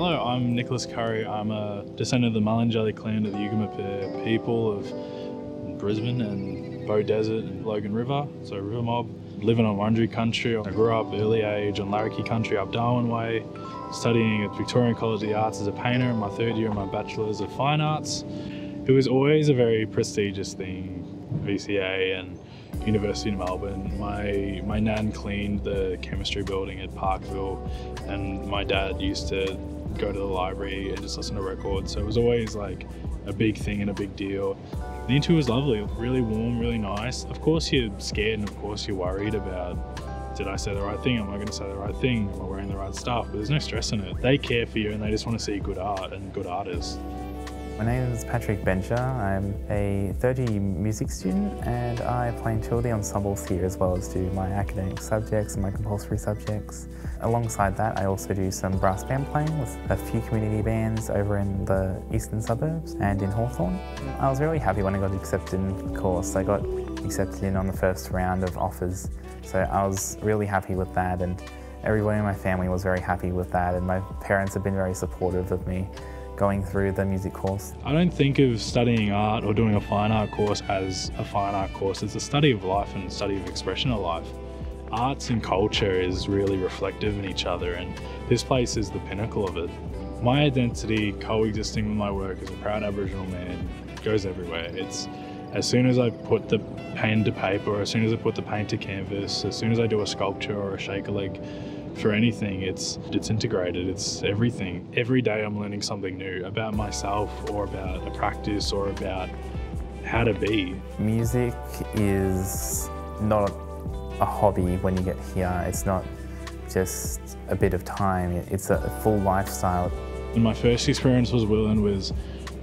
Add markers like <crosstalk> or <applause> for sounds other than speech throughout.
Hello, I'm Nicholas Curry. I'm a descendant of the Mununjali clan of the Yugambeh people of Brisbane and Beaudesert and Logan River, so River Mob. Living on Wurundjeri country. I grew up early age on Larrakia country up Darwin Way, studying at Victorian College of the Arts as a painter in my third year of my Bachelor's of Fine Arts. It was always a very prestigious thing, VCA and University of Melbourne. My my nan cleaned the chemistry building at Parkville, and my dad used to go to the library and just listen to records. So it was always like a big thing and a big deal. The interview was lovely, really warm, really nice. Of course you're scared and of course you're worried about did I say the right thing? Am I going to say the right thing? Am I wearing the right stuff? But there's no stress in it. They care for you and they just want to see good art and good artists. My name is Patrick Bencher. I'm a third year music student and I play in two of the ensembles here as well as do my academic subjects and my compulsory subjects. Alongside that I also do some brass band playing with a few community bands over in the eastern suburbs and in Hawthorn. I was really happy when I got accepted in the course. I got accepted in on the first round of offers so I was really happy with that and everyone in my family was very happy with that and my parents have been very supportive of me going through the music course. I don't think of studying art or doing a fine art course as a fine art course. It's a study of life and study of expression of life. Arts and culture is really reflective in each other and this place is the pinnacle of it. My identity coexisting with my work as a proud Aboriginal man goes everywhere. It's as soon as I put the pen to paper, as soon as I put the paint to canvas, as soon as I do a sculpture or a shaker leg, for anything, it's it's integrated. It's everything. Every day I'm learning something new about myself or about a practice or about how to be. Music is not a hobby when you get here. It's not just a bit of time. It's a full lifestyle. And my first experience was Wilin was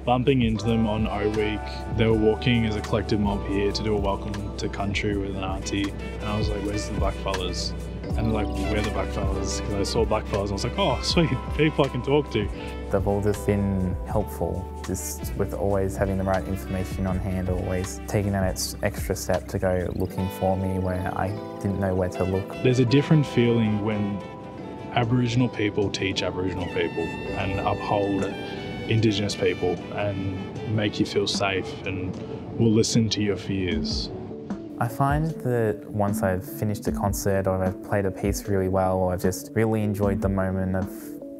bumping into them on O Week. They were walking as a collective mob here to do a welcome to country with an auntie, and I was like, "Where's the blackfellas?" And they're like, "We're the blackfellas," because I saw blackfellas, and I was like, "Oh, <laughs> sweet, people I can talk to." They've all just been helpful, just with always having the right information on hand, always taking that extra step to go looking for me where I didn't know where to look. There's a different feeling when Aboriginal people teach Aboriginal people and uphold Indigenous people and make you feel safe and will listen to your fears. I find that once I've finished a concert or I've played a piece really well or I've just really enjoyed the moment of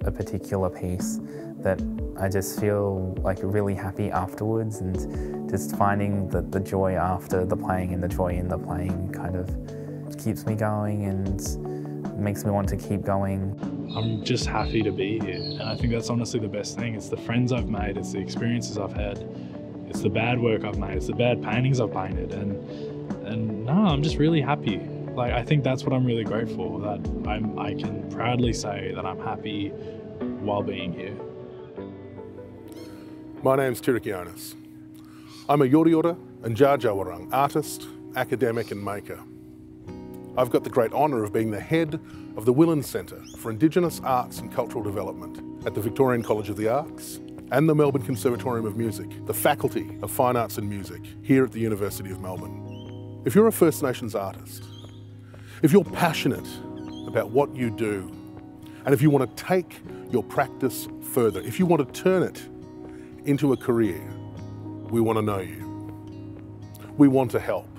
a particular piece that I just feel like really happy afterwards and just finding the, the joy after the playing and the joy in the playing kind of keeps me going and makes me want to keep going. I'm just happy to be here. And I think that's honestly the best thing. It's the friends I've made, it's the experiences I've had, it's the bad work I've made, it's the bad paintings I've painted. And and no, I'm just really happy. Like I think that's what I'm really grateful that I'm I can proudly say that I'm happy while being here. My name's Tiriki Onus. I'm a Yorta Yorta and Dja Dja artist, academic and maker. I've got the great honour of being the head of the Wilin Centre for Indigenous Arts and Cultural Development at the Victorian College of the Arts and the Melbourne Conservatorium of Music, the Faculty of Fine Arts and Music here at the University of Melbourne. If you're a First Nations artist, if you're passionate about what you do, and if you want to take your practice further, if you want to turn it into a career, we want to know you. We want to help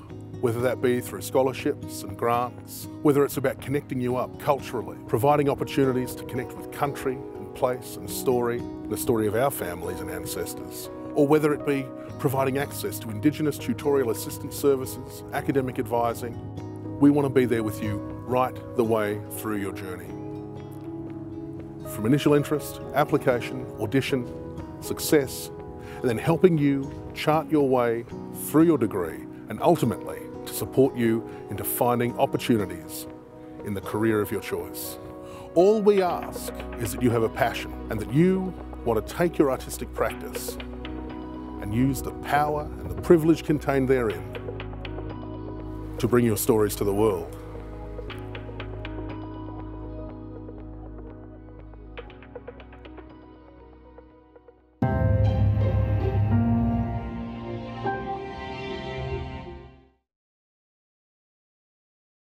whether that be through scholarships and grants, whether it's about connecting you up culturally, providing opportunities to connect with country and place and story, the story of our families and ancestors, or whether it be providing access to Indigenous tutorial assistance services, academic advising, we want to be there with you right the way through your journey. From initial interest, application, audition, success, and then helping you chart your way through your degree and ultimately to support you into finding opportunities in the career of your choice. All we ask is that you have a passion and that you want to take your artistic practice and use the power and the privilege contained therein to bring your stories to the world.